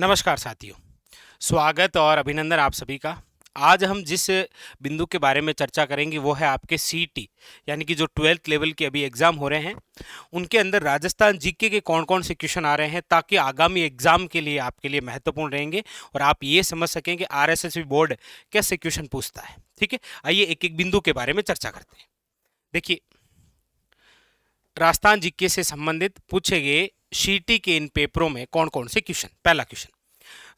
नमस्कार साथियों। स्वागत और अभिनंदन आप सभी का। आज हम जिस बिंदु के बारे में चर्चा करेंगे, वो है आपके सीटी यानी कि जो ट्वेल्थ लेवल के अभी एग्ज़ाम हो रहे हैं। उनके अंदर राजस्थान जीके के कौन कौन से क्वेश्चन आ रहे हैं, ताकि आगामी एग्ज़ाम के लिए आपके लिए महत्वपूर्ण रहेंगे और आप ये समझ सकें कि आर बोर्ड कैसे क्वेश्चन पूछता है। ठीक है? आइए एक एक बिंदु के बारे में चर्चा करते हैं। देखिए, राजस्थान जीके से संबंधित पूछे गए शीटी के इन पेपरों में कौन कौन से क्वेश्चन? पहला क्वेश्चन,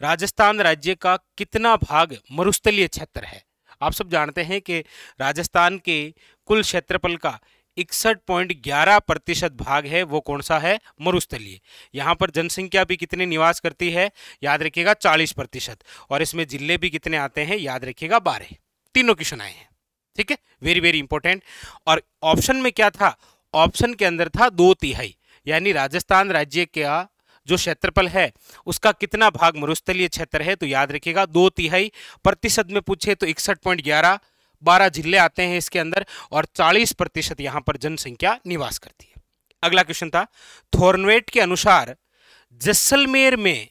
राजस्थान राज्य का कितना भाग मरुस्थलीय क्षेत्र है? आप सब जानते हैं कि राजस्थान के कुल क्षेत्रफल का इकसठ पॉइंट ग्यारह प्रतिशत भाग है, वो कौन सा है? मरुस्थलीय। यहाँ पर जनसंख्या भी कितने निवास करती है? याद रखिएगा, चालीस प्रतिशत। और इसमें ज़िले भी कितने आते हैं? याद रखिएगा, बारह। तीनों क्वेश्चन आए हैं। ठीक है? Very very important. और ऑप्शन में क्या था? ऑप्शन के अंदर था दो तिहाई। यानी राजस्थान राज्य का जो क्षेत्रफल है, उसका कितना भाग मरुस्थलीय क्षेत्र है तो याद रखिएगा, दो तिहाई प्रतिशत में पूछे तो इकसठ पॉइंट ग्यारह, बारह ज़िले आते हैं इसके अंदर और चालीस प्रतिशत यहाँ पर जनसंख्या निवास करती है। अगला क्वेश्चन था, थोर्नवेट के अनुसार जैसलमेर में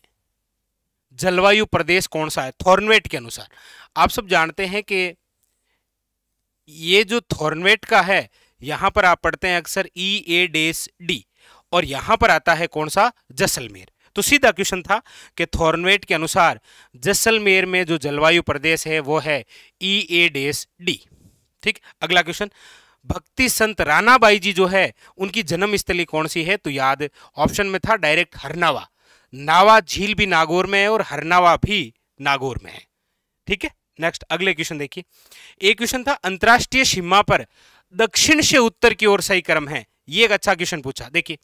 जलवायु प्रदेश कौन सा है? थोर्नवेट के अनुसार। आप सब जानते हैं कि ये जो थोर्नवेट का है, यहाँ पर आप पढ़ते हैं अक्सर ई ए डेस डी और यहाँ पर आता है कौन सा? जैसलमेर। तो सीधा क्वेश्चन था कि थॉर्नवेट के अनुसार जैसलमेर में जो जलवायु प्रदेश है, वो है ई ए डेस डी ठीक? अगला क्वेश्चन, भक्ति संत रानाबाई जी जो है, उनकी जन्म स्थली कौन सी है? तो याद, ऑप्शन में था डायरेक्ट हरनावा। नावा झील भी नागौर में है और हरनावा भी नागौर में है। ठीक है? नेक्स्ट अगले क्वेश्चन देखिए। एक क्वेश्चन था, अंतरराष्ट्रीय सीमा पर दक्षिण से उत्तर की ओर सही क्रम है। ये एक अच्छा क्वेश्चन पूछा। देखिए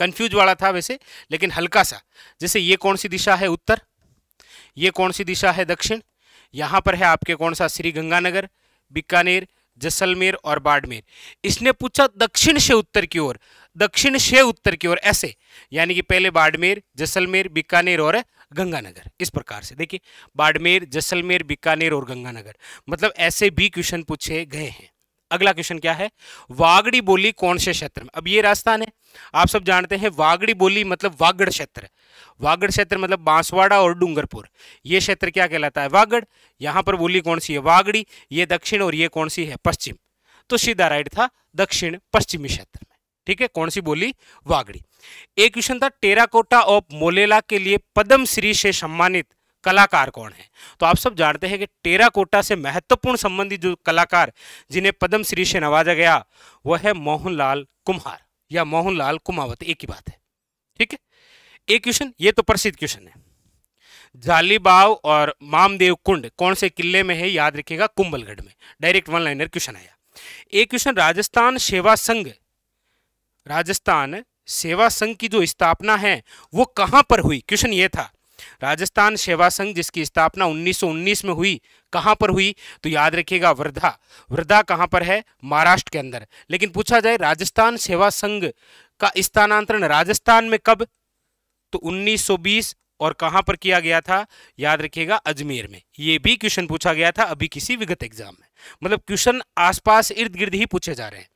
कंफ्यूज वाला था वैसे, लेकिन हल्का सा। जैसे ये कौन सी दिशा है उत्तर? ये कौन सी दिशा है दक्षिण? यहाँ पर है आपके कौन सा? श्री गंगानगर, बीकानेर, जैसलमेर और बाड़मेर। इसने पूछा दक्षिण से उत्तर की ओर, दक्षिण से उत्तर की ओर, ऐसे। यानी कि पहले बाड़मेर, जैसलमेर, बीकानेर और गंगानगर। इस प्रकार से। देखिए, बाड़मेर, जैसलमेर, बीकानेर और गंगानगर। मतलब ऐसे भी क्वेश्चन पूछे गए हैं। अगला क्वेश्चन क्या है? वागड़ी बोली कौन से क्षेत्र में? अब ये राजस्थान है। आप सब जानते हैं वागड़ी बोली मतलब वागड़ क्षेत्र। वागड़ क्षेत्र मतलब बांसवाड़ा और डूंगरपुर। ये क्षेत्र क्या कहलाता है? वागड़। यहाँ पर बोली कौन सी है? वागड़ी। ये दक्षिण और ये कौन सी है? पश्चिम। तो सीधा राइट था दक्षिण पश्चिमी क्षेत्र में। ठीक है? कौन सी बोली? वागड़ी। एक क्वेश्चन था टेराकोटा ऑफ़ मोलेला के लिए पद्म श्री से सम्मानित कलाकार कौन है? तो आप सब जानते हैं कि टेराकोटा से महत्वपूर्ण संबंधित जो कलाकार जिन्हें पद्म श्री से नवाजा गया, वह है मोहनलाल कुम्हार या मोहनलाल कुमावत। एक ही बात है, ठीक है? एक क्वेश्चन, ये तो प्रसिद्ध क्वेश्चन है। जालीबाव और मामदेव कुंड कौन से किले में है, याद रखिएगा, कुंभलगढ़ में। डायरेक्ट वन लाइनर क्वेश्चन आया। एक क्वेश्चन, राजस्थान सेवा संघ, राजस्थान सेवा संघ की जो स्थापना है, वो कहाँ पर हुई? क्वेश्चन ये था राजस्थान सेवा संघ, जिसकी स्थापना 1919 में हुई, कहाँ पर हुई? तो याद रखिएगा, वृद्धा। वृद्धा कहाँ पर है? महाराष्ट्र के अंदर। लेकिन पूछा जाए, राजस्थान सेवा संघ का स्थानांतरण राजस्थान में कब? तो 1920 और कहाँ पर किया गया था? याद रखिएगा, अजमेर में। यह भी क्वेश्चन पूछा गया था, अभी किसी विगत एग्ज़ाम में। मतलब क्वेश्चन आसपास इर्द गिर्द ही पूछे जा रहे हैं।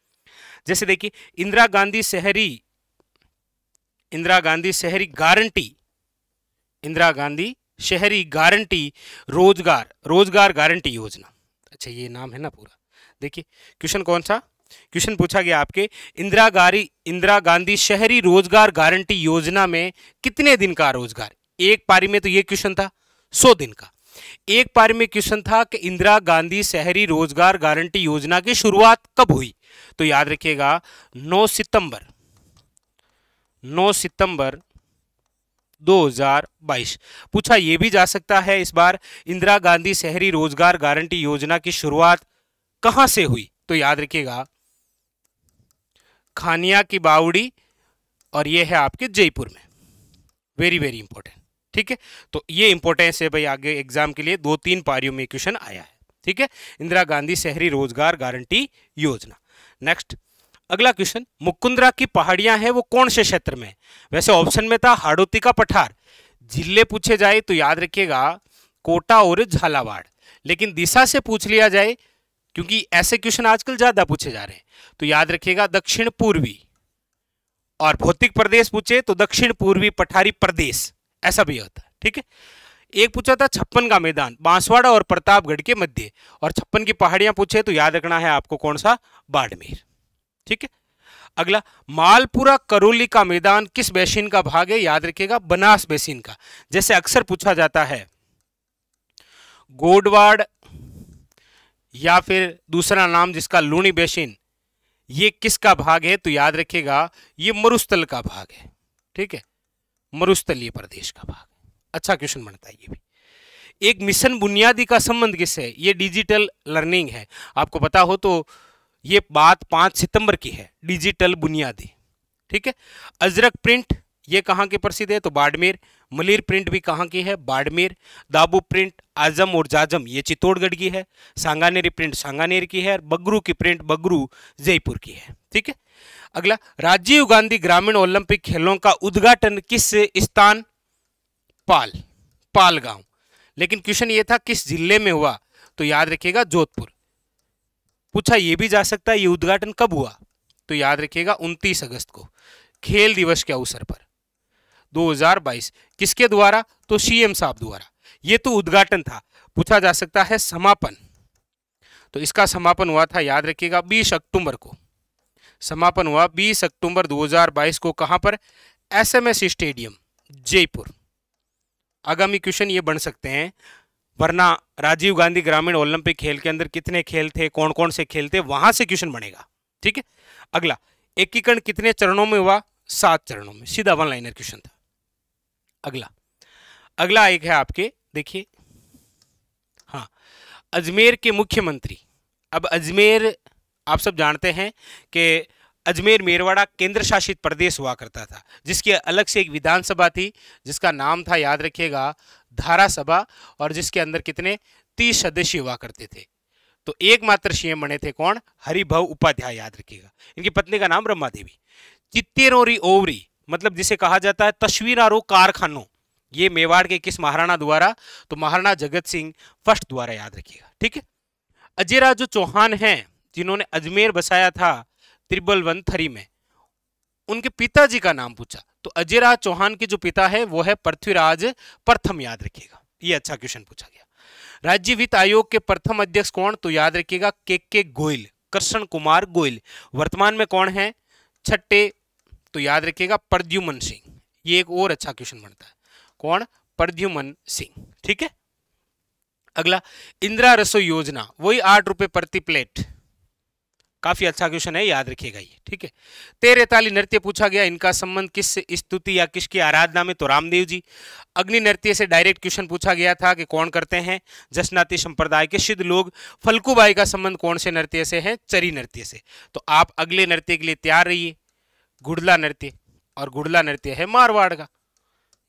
जैसे देखिए, इंदिरा गांधी शहरी इंदिरा गांधी शहरी गारंटी इंदिरा गांधी शहरी गारंटी रोज़गार रोज़गार गारंटी योजना। अच्छा ये नाम है ना पूरा। देखिए, क्वेश्चन कौन सा? क्वेश्चन पूछा गया आपके, इंदिरा गारी, इंदिरा गांधी शहरी रोज़गार गारंटी योजना में कितने दिन का रोज़गार? एक पारी में तो ये क्वेश्चन था, सौ दिन का। एक पारी में क्वेश्चन था कि इंदिरा गांधी शहरी रोज़गार गारंटी योजना की शुरुआत कब हुई? तो याद रखिएगा 9 सितंबर 9 सितंबर 2022 पूछा यह भी जा सकता है इस बार इंदिरा गांधी शहरी रोज़गार गारंटी योजना की शुरुआत कहाँ से हुई? तो याद रखिएगा, खानिया की बावड़ी और यह है आपके जयपुर में। वेरी वेरी इंपॉर्टेंट ठीक है? तो ये इंपॉर्टेंस है भाई, आगे एग्ज़ाम के लिए दो तीन पारियों में क्वेश्चन आया है। ठीक है? इंदिरा गांधी शहरी रोज़गार गारंटी योजना। नेक्स्ट अगला क्वेश्चन, मुकुंदरा की पहाड़ियाँ हैं वो कौन से क्षेत्र में? वैसे ऑप्शन में था हाड़ोती का पठार। ज़िले पूछे जाए तो याद रखिएगा, कोटा और झालावाड़। लेकिन दिशा से पूछ लिया जाए, क्योंकि ऐसे क्वेश्चन आजकल ज़्यादा पूछे जा रहे हैं तो याद रखिएगा दक्षिण पूर्वी। और भौतिक प्रदेश पूछे तो दक्षिण पूर्वी पठारी प्रदेश। ऐसा भी होता है, ठीक है? एक पूछा था छप्पन का मैदान, बांसवाड़ा और प्रतापगढ़ के मध्य। और छप्पन की पहाड़ियाँ पूछे तो याद रखना है आपको कौन सा? बाड़मेर। ठीक है? अगला, मालपुरा करौली का मैदान किस बेसिन का भाग है? याद रखिएगा, बनास बेसिन का। जैसे अक्सर पूछा जाता है, गोडवाड़ या फिर दूसरा नाम जिसका लूणी बेसिन, ये किसका भाग है? तो याद रखिएगा, ये मरुस्थल का भाग है। ठीक है? मरुस्थलीय प्रदेश का भाग अच्छा क्वेश्चन बनता है ये भी। एक मिशन बुनियादी का संबंध किससे है? ये डिजिटल लर्निंग है। आपको पता हो तो ये बात पाँच सितंबर की है, डिजिटल बुनियादी। ठीक है? अजरक प्रिंट, ये कहाँ के प्रसिद्ध है? तो बाड़मेर। मलिर प्रिंट भी कहाँ की है? बाड़मेर। दाबू प्रिंट, आज़म और जाजम, ये चित्तौड़गढ़ की है। सांगानेरी प्रिंट सांगानेर की है और बगरू की प्रिंट बगरू जयपुर की है। ठीक है? अगला, राजीव गांधी ग्रामीण ओलंपिक खेलों का उद्घाटन किस स्थान? पाल पाल गाँव लेकिन क्वेश्चन ये था, किस ज़िले में हुआ? तो याद रखिएगा, जोधपुर। पूछा, ये भी जा सकता है? ये उद्घाटन कब हुआ? तो याद रखिएगा 29 अगस्त को, खेल दिवस के अवसर पर। 2022 किसके द्वारा? तो सीएम साहब द्वारा। ये तो उद्घाटन था। पूछा जा सकता है समापन। तो इसका समापन हुआ था, याद रखिएगा 20 अक्टूबर को। समापन हुआ 20 अक्टूबर 2022 को कहाँ पर? SMS stadium, Jaipur. आगामी क्वेश्चन ये बन सकते हैं वरना राजीव गांधी ग्रामीण ओलंपिक खेल के अंदर कितने खेल थे कौन कौन से खेल थे, वहाँ से क्वेश्चन बनेगा। ठीक है? अगला, एकीकरण कितने चरणों में हुआ? सात चरणों में। सीधा वन लाइनर क्वेश्चन था। अगला अगला एक है आपके, देखिए। हाँ अजमेर के मुख्यमंत्री। अब अजमेर, आप सब जानते हैं कि अजमेर मेरवाड़ा केंद्र शासित प्रदेश हुआ करता था, जिसकी अलग से एक विधानसभा थी, जिसका नाम था, याद रखिएगा धारा सभा और जिसके अंदर कितने तीस सदस्य हुआ करते थे। तो एकमात्र सीएम बने थे कौन? हरिभव उपाध्याय, याद रखिएगा। इनकी पत्नी का नाम ब्रह्मा देवी। चित्तेरोरी ओवरी मतलब जिसे कहा जाता है तस्वीरारो कारखानों। ये मेवाड़ के किस महाराणा द्वारा? तो महाराणा जगत सिंह फ़र्स्ट द्वारा, याद रखिएगा, ठीक है? अजयरा जो चौहान हैं, जिन्होंने अजमेर बसाया था त्रिबल वन थरी में। उनके पिताजी का नाम पूछा। तो अजयराज चौहान के जो पिता है, वो है पृथ्वीराज प्रथम याद रखिएगा। ये अच्छा क्वेश्चन पूछा गया। राज्य वित्त आयोग के प्रथम अध्यक्ष कौन? तो याद रखिएगा, के के गोयल, कृष्ण कुमार गोयल। वर्तमान में कौन है? छठे तो याद रखिएगा, प्रद्युमन सिंह। ये एक और अच्छा क्वेश्चन बनता है। कौन? प्रद्युमन सिंह। ठीक है? अगला, इंदिरा रसोई योजना। वही आठ रुपए प्रति प्लेट। काफ़ी अच्छा क्वेश्चन है, याद रखिएगा ये, ठीक है? तेरे ताली नृत्य पूछा गया, इनका संबंध किस स्तुति या किसकी आराधना में? तो रामदेव जी, अग्नि नृत्य से डायरेक्ट क्वेश्चन पूछा गया था कि कौन करते हैं? जसनाती संप्रदाय के सिद्ध लोग, फलकुबाई का संबंध कौन से नृत्य से है? चरी नृत्य से। तो आप अगले नृत्य के लिए तैयार रहिए। गुड़ला नृत्य, और गुड़ला नृत्य है मारवाड़ का।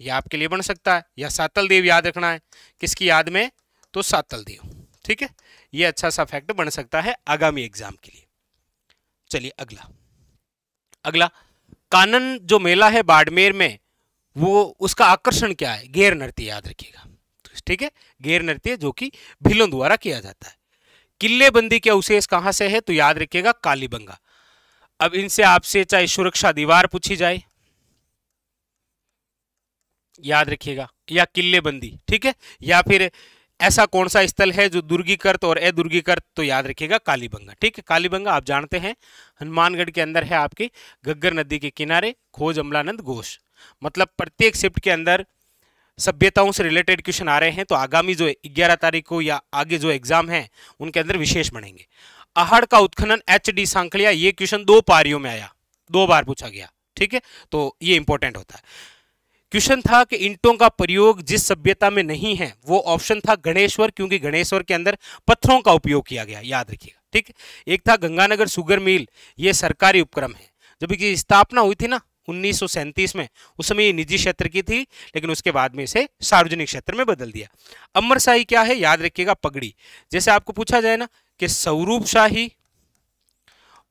यह आपके लिए बन सकता है, या सातल देव याद रखना है। किसकी याद में? तो सातल देव ठीक है? ये अच्छा सा फैक्ट बन सकता है आगामी एग्ज़ाम के लिए। चलिए अगला। अगला, कानन जो मेला है बाड़मेर में, वो उसका आकर्षण क्या है? घेर नृत्य याद रखिएगा। ठीक है? घेर नृत्य जो कि भिलों द्वारा किया जाता है। किल्लेबंदी के अवशेष कहाँ से है? तो याद रखिएगा, कालीबंगा। अब इनसे आपसे चाहे सुरक्षा दीवार पूछी जाए। याद रखिएगा, या किल्लेबंदी, ठीक है? या फिर ऐसा कौन सा स्थल है जो दुर्गीकृत और अदुर्गीकृत? तो याद रखिएगा कालीबंगा, ठीक है? कालीबंगा आप जानते हैं, हनुमानगढ़ के अंदर है आपकी गग्गर नदी के किनारे, खोज अमलानंद घोष। मतलब प्रत्येक शिफ्ट के अंदर सभ्यताओं से रिलेटेड क्वेश्चन आ रहे हैं तो आगामी जो 11 तारीख को या आगे जो एग्ज़ाम है, उनके अंदर विशेष बनेंगे। आहड़ का उत्खनन एच डी सांखलिया, ये क्वेश्चन दो पारियों में आया, दो बार पूछा गया, ठीक है? तो ये इंपॉर्टेंट होता है। क्वेश्चन था कि इंटों का प्रयोग जिस सभ्यता में नहीं है, वो ऑप्शन था गणेश्वर, क्योंकि गणेश्वर के अंदर पत्थरों का उपयोग किया गया, याद रखिएगा, ठीक एक था गंगानगर सुगर मिल, ये सरकारी उपक्रम है। जब इसकी स्थापना हुई थी ना, उन्नीस सौ सैंतीस में, उस समय ये निजी क्षेत्र की थी, लेकिन उसके बाद में इसे सार्वजनिक क्षेत्र में बदल दिया। अमर शाही क्या है, याद रखिएगा, पगड़ी। जैसे आपको पूछा जाए ना कि स्वरूप शाही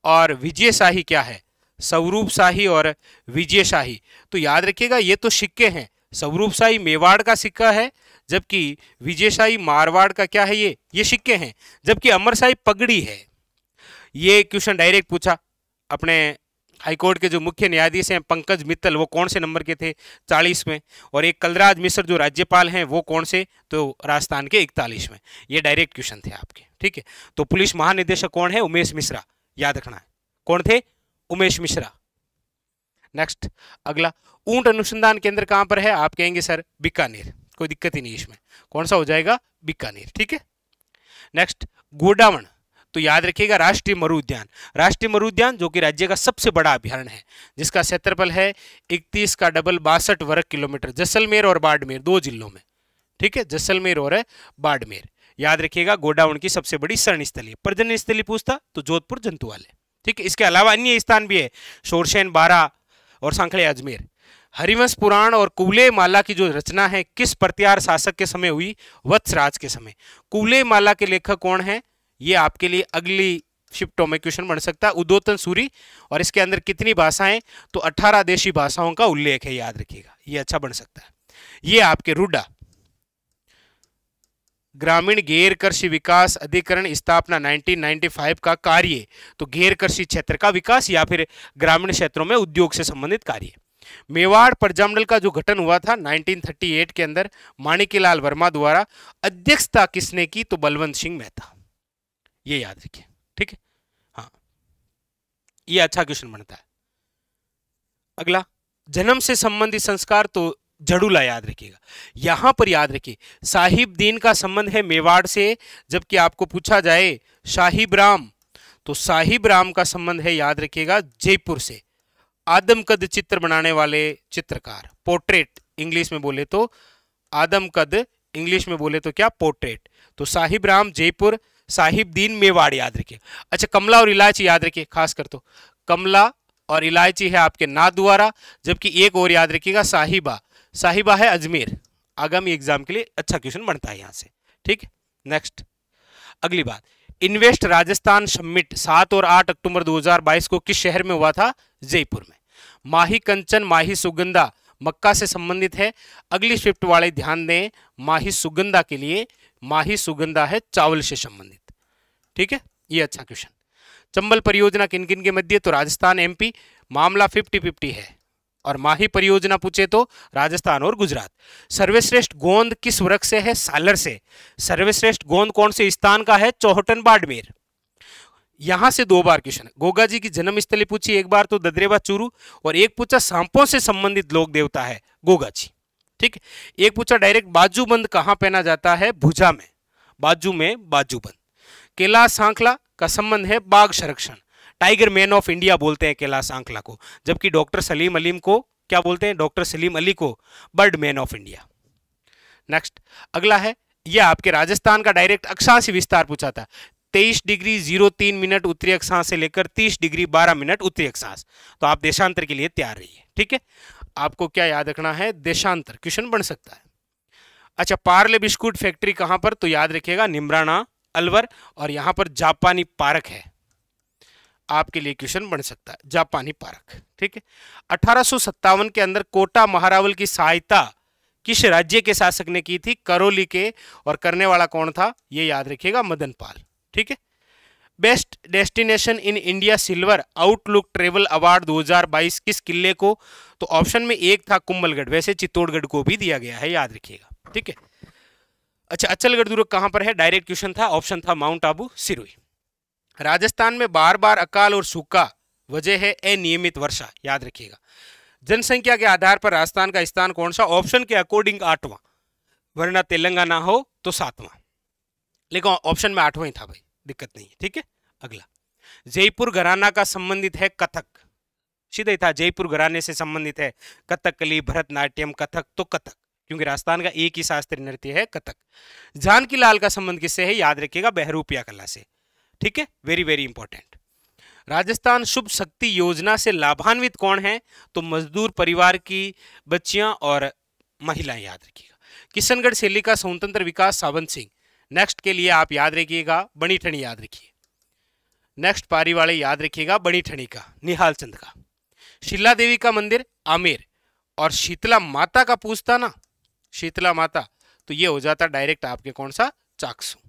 और विजय शाही क्या है स्वरूप शाही और विजय शाही। तो याद रखिएगा, ये तो सिक्के हैं। स्वरूप शाही मेवाड़ का सिक्का है, जबकि विजयशाही मारवाड़ का क्या है ये? ये सिक्के हैं। जबकि अमरशाही पगड़ी है। ये क्वेश्चन डायरेक्ट पूछा। अपने हाईकोर्ट के जो मुख्य न्यायाधीश हैं, पंकज मित्तल, वो कौन से नंबर के थे? चालीस में। और एक कलराज मिश्र, जो राज्यपाल हैं, वो कौन से? तो राजस्थान के इकतालीस में। ये डायरेक्ट क्वेश्चन थे आपके, ठीक है? तो पुलिस महानिदेशक कौन है? उमेश मिश्रा। याद रखना है। कौन थे? उमेश मिश्रा। नेक्स्ट अगला, ऊँट अनुसंधान केंद्र कहाँ पर है? आप कहेंगे, सर, बीकानेर। कोई दिक्कत ही नहीं इसमें। कौन सा हो जाएगा? बीकानेर, ठीक है? नेक्स्ट गोडावण। तो याद रखिएगा, राष्ट्रीय मरु उद्यान। राष्ट्रीय मरु उद्यान जो कि राज्य का सबसे बड़ा अभ्यारण है, जिसका क्षेत्रफल है 31 का डबल बासठ वर्ग किलोमीटर, जैसलमेर और बाड़मेर, दो जिलों में। ठीक है? जैसलमेर और बाड़मेर। याद रखिएगा गोडाउन की सबसे बड़ी शरण स्थली प्रजन स्थली पूछता तो जोधपुर जंतु वाले ठीक है, इसके अलावा अन्य स्थान भी है, शोरशैन, बारा और सांखड़े अजमेर। हरिवंश पुराण और कुले माला की जो रचना है, किस प्रत्यार शासक के समय हुई? वत्सराज के समय। कुले माला के लेखक कौन है? ये आपके लिए अगली शिफ्टों में क्वेश्चन बन सकता है। उदोतन सूरी और इसके अंदर कितनी भाषाएँ? तो 18 देशी भाषाओं का उल्लेख है, याद रखिएगा। ये अच्छा बन सकता है। ये आपके रुडा। ग्रामीण घेर कृषि विकास अधिकरण स्थापना 1995 का कार्य तो घेर कृषि क्षेत्र का विकास या फिर ग्रामीण क्षेत्रों में उद्योग से संबंधित कार्य। मेवाड़ प्रजामंडल का जो गठन हुआ था 1938 के अंदर, माणिकीलाल वर्मा द्वारा अध्यक्षता किसने की तो बलवंत सिंह मेहता। ये याद रखिए, ठीक है? हाँ। ये अच्छा क्वेश्चन बनता है। अगला, जन्म से संबंधित संस्कार तो जड़ूला याद रखिएगा। यहाँ पर याद रखिए, साहिब दीन का संबंध है मेवाड़ से, जबकि आपको पूछा जाए साहिब राम तो साहिब राम का संबंध है याद रखिएगा जयपुर से। आदम कद चित्र बनाने वाले चित्रकार, पोर्ट्रेट, इंग्लिश में बोले तो आदम कद इंग्लिश में बोले तो क्या? पोर्ट्रेट। तो साहिब राम जयपुर, साहिब दीन मेवाड़ याद रखिए। अच्छा कमला और इलायची याद रखिए खास कर तो। कमला और इलायची है आपके नाथद्वारा जबकि एक और याद रखिएगा, साहिबा। साहिबा है अजमेर। आगामी एग्ज़ाम के लिए अच्छा क्वेश्चन बनता है यहाँ से। ठीक? नेक्स्ट अगली बात। इन्वेस्ट राजस्थान समिट सात और आठ अक्टूबर 2022 को किस शहर में हुआ था? जयपुर में। माही कंचन, माही सुगंधा मक्का से संबंधित है। अगली शिफ्ट वाले ध्यान दें, माही सुगंधा के लिए माही सुगंधा है चावल से संबंधित। ठीक है? ये अच्छा क्वेश्चन। चंबल परियोजना किन किन के मध्य तो राजस्थान एमपी मामला फिफ्टी फिफ्टी है। और माही परियोजना पूछे तो राजस्थान और गुजरात। सर्वश्रेष्ठ गोंद किस वृक्ष से है? सालर से। सर्वश्रेष्ठ गोंद कौन से स्थान का है? चौहटन बाड़मेर। यहाँ से दो बार क्वेश्चन। गोगा जी की जन्म स्थली पूछी, एक बार तो ददरेवा चूरू, और एक पूछा सांपों से संबंधित लोक देवता है, गोगा जी। ठीक? एक पूछा डायरेक्ट बाजूबंद कहाँ पहना जाता है? भुजा में। बाजू में बाजूबंद। कैलाश सांखला का संबंध है बाघ संरक्षण। टाइगर मैन ऑफ़ इंडिया बोलते हैं कैलाश सांखला को, जबकि डॉक्टर सलीम अलीम को क्या बोलते हैं? डॉक्टर सलीम अली को bird man of India. Next अगला है यह आपके राजस्थान का डायरेक्ट अक्षांश विस्तार पूछा था तेईस डिग्री ज़ीरो तीन मिनट उत्तरी अक्षांश से लेकर तीस डिग्री बारह मिनट उत्तरी अक्षांश। तो आप देशांतर के लिए तैयार रहिए, ठीक है? आपको क्या याद रखना है? देशांतर क्वेश्चन बन सकता है। अच्छा पार्ले बिस्कुट फैक्ट्री कहाँ पर? तो याद रखिएगा, निमराना, अलवर, और यहाँ पर जापानी पार्क है। आपके लिए क्वेश्चन बन सकता है, जापानी पार्क ठीक है? अठारह सौ सत्तावन के अंदर कोटा महारावल की सहायता किस राज्य के शासक ने की थी? करौली के, और करने वाला कौन था? ये याद रखिएगा, मदन पाल, ठीक है? Best destination in India silver outlook travel award 2022 किस किले को? तो ऑप्शन में एक था कुंभलगढ़, वैसे चित्तौड़गढ़ को भी दिया गया है, याद रखिएगा, ठीक है? अच्छा अचलगढ़ दुर्ग कहाँ पर है? डायरेक्ट क्वेश्चन था, ऑप्शन था माउंट आबू, सिरोही। राजस्थान में बार बार अकाल और सूखा वजह है, अनियमित वर्षा, याद रखिएगा। जनसंख्या के आधार पर राजस्थान का स्थान कौन सा? ऑप्शन के अकॉर्डिंग आठवां। वरना तेलंगाना हो तो सातवां। लेकिन ऑप्शन में आठवां ही था भाई, दिक्कत नहीं है, ठीक है? अगला। जयपुर घराना का संबंधित है कथक। सीधा ही था, जयपुर घराने से संबंधित है। कथकली भरतनाट्यम, कथक तो कथक, क्योंकि राजस्थान का एक ही शास्त्रीय नृत्य है कथक। जानकी लाल का संबंध किससे है? याद रखिएगा, बहरूपिया कला से। ठीक है? Very very important Rajasthan Shubh Shakti Yojana से लाभान्वित कौन है? तो मजदूर परिवार की बच्चियाँ और महिलाएँ, याद रखिएगा। किशनगढ़ शैली का स्वतंत्र विकास, सावंत सिंह। नेक्स्ट के लिए आप याद रखिएगा बड़ी ठणी याद रखिए। नेक्स्ट पारी वाले याद रखिएगा बड़ी ठणी का, निहाल चंद का। शिला देवी का मंदिर, आमेर। और शीतला माता का पूछता ना? शीतला माता तो ये हो जाता डायरेक्ट आपके कौन सा? चाकसू।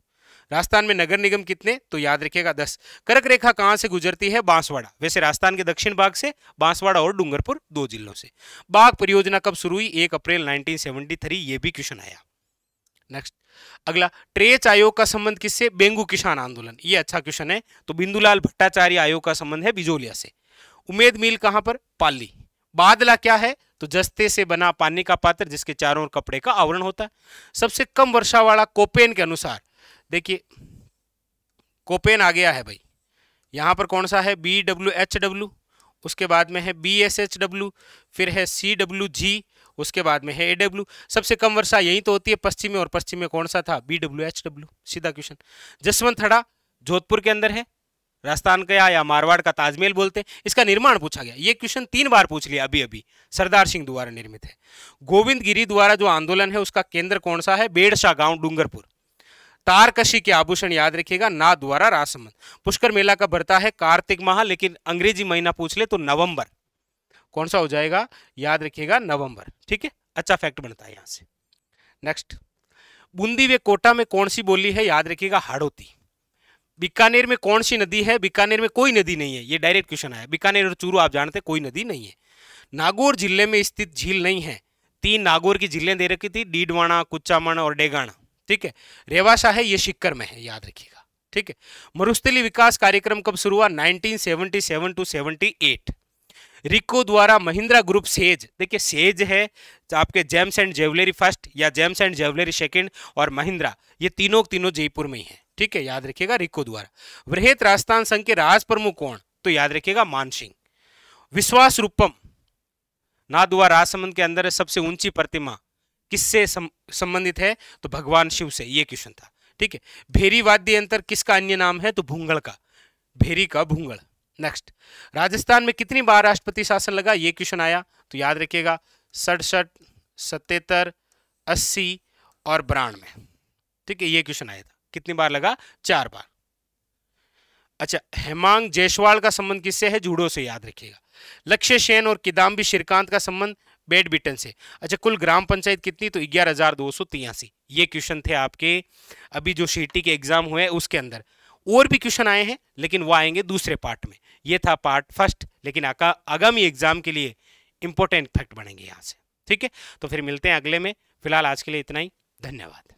राजस्थान में नगर निगम कितने? तो याद रखिएगा, दस। कर्क रेखा कहाँ से गुजरती है? बांसवाड़ा। वैसे राजस्थान के दक्षिण भाग से, बांसवाड़ा और डूंगरपुर दो जिलों से। बाघ परियोजना कब शुरू हुई? एक अप्रैल 1973 ये भी क्वेश्चन आया। नेक्स्ट अगला, ट्रेच आयोग का संबंध किससे? बेंगू किसान आंदोलन। ये अच्छा क्वेश्चन है। तो बिंदुलाल भट्टाचार्य आयोग का संबंध है बिजोलिया से। उमेद मिल कहाँ पर? पाली। बादला क्या है? तो जस्ते से बना पानी का पात्र, जिसके चारों ओर कपड़े का आवरण होता है। सबसे कम वर्षा वाला कोपेन के अनुसार देखिए, कोपेन आ गया है भाई। यहाँ पर कौन सा है? बी डब्ल्यू एच डब्ल्यू उसके बाद में है बी एस एच डब्ल्यू फिर है सी डब्ल्यू जी उसके बाद में है ए डब्ल्यू सबसे कम वर्षा यही तो होती है, पश्चिम में, और पश्चिम में कौन सा था? बी डब्ल्यू एच डब्ल्यू सीधा क्वेश्चन। जसवंत थड़ा जोधपुर के अंदर है, राजस्थान का या मारवाड़ का ताजमहल बोलते हैं। इसका निर्माण पूछा गया। ये क्वेश्चन तीन बार पूछ लिया अभी अभी। सरदार सिंह द्वारा निर्मित है। गोविंद गिरी द्वारा जो आंदोलन है, उसका केंद्र कौन सा है? बेड़शाह गाँव, डूंगरपुर। तारकशी के आभूषण याद रखिएगा, ना द्वारा राजसमंद पुष्कर मेला का बढ़ता है कार्तिक माह, लेकिन अंग्रेज़ी महीना पूछ ले तो नवंबर। कौन सा हो जाएगा? याद रखिएगा, नवंबर। ठीक है? अच्छा फैक्ट बनता है यहाँ से। नेक्स्ट बूंदी व कोटा में कौन सी बोली है? याद रखिएगा, हाड़ोती। बीकानेर में कौन सी नदी है? बीकानेर में कोई नदी नहीं है। ये डायरेक्ट क्वेश्चन आया। बीकानेर और चूरू आप जानते कोई नदी नहीं है। नागौर ज़िले में स्थित झील नहीं है। तीन नागौर की झीलें दे रखी थी, डीडवाणा कुचामण और डेगाना ठीक है? रेवासा है, ये शिक्कर में है, याद रखिएगा। ठीक है? मरुस्थली विकास कार्यक्रम कब शुरू हुआ? 1977 टू 78 रिको द्वारा महिंद्रा ग्रुप सेज। देखिए, सेज है आपके जेम्स एंड ज्वेलरी फ़र्स्ट या जेम्स एंड ज्वेलरी सेकंड और महिंद्रा। ये तीनों तीनों जयपुर में ही है। ठीक है? याद रखिएगा रिको द्वारा। वृहत राजस्थान संघ के राज प्रमुख कौन? तो याद रखिएगा मान सिंह। विश्वास रूपम। नादुआ राजसमंद के अंदर सबसे ऊँची प्रतिमा। किससे संबंधित है? तो भगवान शिव से, ये क्वेश्चन था। ठीक है? भेरी वाद्य अंतर किसका अन्य नाम है? तो भूंगल का। भेरी का भूंगल। नेक्स्ट राजस्थान में कितनी बार राष्ट्रपति शासन लगा? ये क्वेश्चन आया तो याद रखिएगा। सड़सठ सतहत्तर अस्सी और बानवे। ठीक है? ये क्वेश्चन आया था। कितनी बार लगा? चार बार। अच्छा हेमांग जयसवाल का संबंध किससे है? जूडो से, याद रखिएगा। लक्ष्य सेन और किदाम्बी श्रीकांत का संबंध बैडमिंटन से। अच्छा कुल ग्राम पंचायत कितनी? तो ग्यारह हज़ार दो सौ तिहासी ये क्वेश्चन थे आपके, अभी जो सीटी के एग्ज़ाम हुए उसके अंदर। और भी क्वेश्चन आए हैं, लेकिन वो आएँगे दूसरे पार्ट में। ये था पार्ट फ़र्स्ट, लेकिन आगामी एग्ज़ाम के लिए इंपॉर्टेंट फैक्ट बनेंगे यहाँ से। ठीक है? तो फिर मिलते हैं अगले में। फ़िलहाल आज के लिए इतना ही। धन्यवाद।